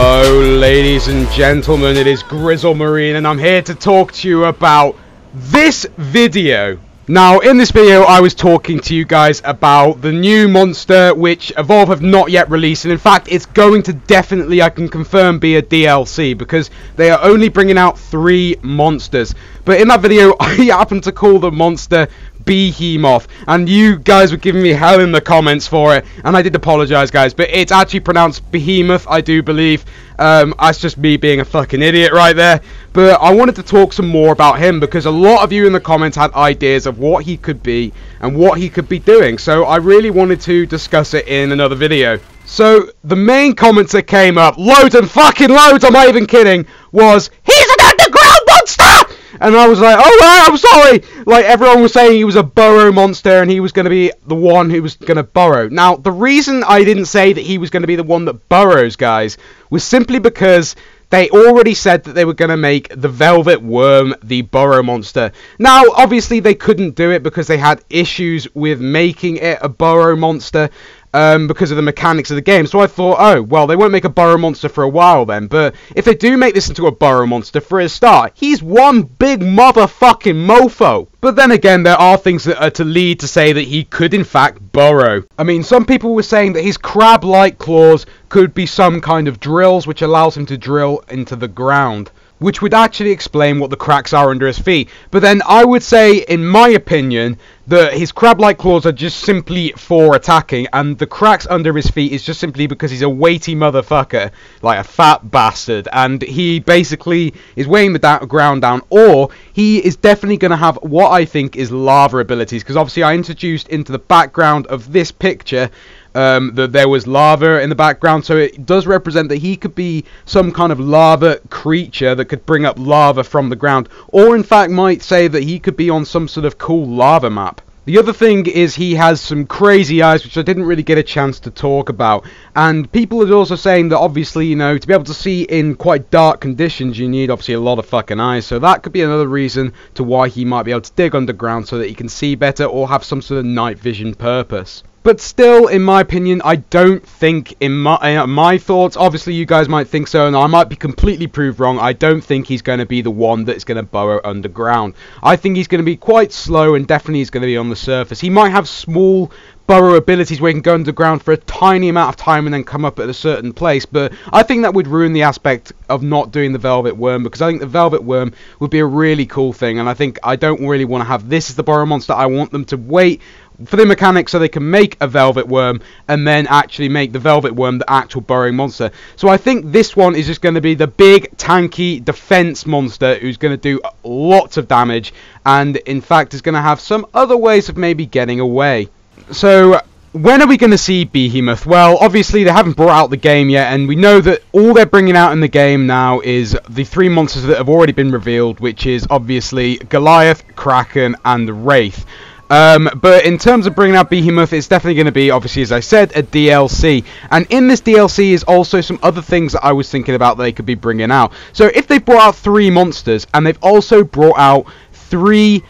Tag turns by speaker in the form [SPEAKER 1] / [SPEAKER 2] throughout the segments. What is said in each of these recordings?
[SPEAKER 1] Hello, ladies and gentlemen, it is Grizzle Marine, and I'm here to talk to you about this video. Now, in this video, I was talking to you guys about the new monster, which Evolve have not yet released, and in fact, it's going to definitely, I can confirm, be a DLC, because they are only bringing out three monsters. But in that video, I happened to call the monster Behemoth, and you guys were giving me hell in the comments for it, and I did apologise, guys, but it's actually pronounced Behemoth, I do believe. Um, that's just me being a fucking idiot right there. But I wanted to talk some more about him because a lot of you in the comments had ideas of what he could be and what he could be doing. So I really wanted to discuss it in another video. So the main comments that came up, loads and fucking loads, I'm not even kidding, was he's an underground monster! And I was like, oh, right, I'm sorry. Like, everyone was saying he was a burrow monster and he was going to be the one who was going to burrow. Now, the reason I didn't say that he was going to be the one that burrows, guys, was simply because they already said that they were going to make the Velvet Worm the Burrow Monster. Now, obviously, they couldn't do it because they had issues with making it a Burrow Monster um, because of the mechanics of the game. So I thought, oh, well, they won't make a burrow monster for a while then. But if they do make this into a burrow monster for a start, he's one big motherfucking mofo. But then again, there are things that are to lead to say that he could in fact burrow. I mean, some people were saying that his crab-like claws could be some kind of drills which allows him to drill into the ground which would actually explain what the cracks are under his feet. But then I would say, in my opinion, that his crab-like claws are just simply for attacking, and the cracks under his feet is just simply because he's a weighty motherfucker, like a fat bastard, and he basically is weighing the da- ground down, or he is definitely going to have what I think is lava abilities, because obviously I introduced into the background of this picture um, that there was lava in the background, so it does represent that he could be some kind of lava creature that could bring up lava from the ground, or in fact might say that he could be on some sort of cool lava map. The other thing is he has some crazy eyes, which I didn't really get a chance to talk about. And people are also saying that obviously, you know, to be able to see in quite dark conditions, you need obviously a lot of fucking eyes. So that could be another reason to why he might be able to dig underground so that he can see better or have some sort of night vision purpose. But still, in my opinion, I don't think, in my, uh, my thoughts, obviously you guys might think so, and I might be completely proved wrong, I don't think he's going to be the one that's going to burrow underground. I think he's going to be quite slow, and definitely he's going to be on the surface. He might have small burrow abilities where he can go underground for a tiny amount of time and then come up at a certain place. But I think that would ruin the aspect of not doing the Velvet Worm because I think the Velvet Worm would be a really cool thing. And I think I don't really want to have this as the burrow monster. I want them to wait for the mechanics so they can make a Velvet Worm and then actually make the Velvet Worm the actual burrowing monster. So I think this one is just going to be the big tanky defense monster who's going to do lots of damage and in fact is going to have some other ways of maybe getting away. So when are we going to see Behemoth? Well, obviously they haven't brought out the game yet, and we know that all they're bringing out in the game now is the three monsters that have already been revealed, which is obviously Goliath, Kraken, and Wraith. Um, but in terms of bringing out Behemoth, it's definitely going to be, obviously, as I said, a DLC. And in this DLC is also some other things that I was thinking about they could be bringing out. So if they've brought out three monsters, and they've also brought out three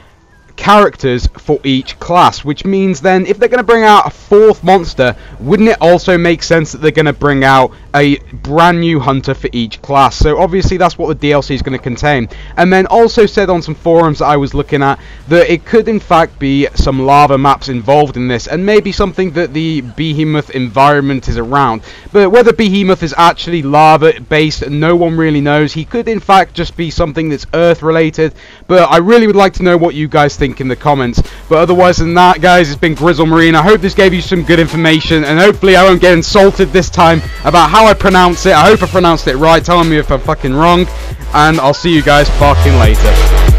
[SPEAKER 1] characters for each class, which means then if they're going to bring out a fourth monster, wouldn't it also make sense that they're going to bring out a brand new hunter for each class? So obviously that's what the DLC is going to contain. And then also said on some forums that I was looking at that it could in fact be some lava maps involved in this and maybe something that the Behemoth environment is around. But whether Behemoth is actually lava based, no one really knows. He could in fact just be something that's earth related, but I really would like to know what you guys think in the comments. But otherwise than that, guys, it's been Grizzle Marine. I hope this gave you some good information, and hopefully I won't get insulted this time about how I pronounce it. I hope I pronounced it right. Tell me if I'm fucking wrong, and I'll see you guys fucking later.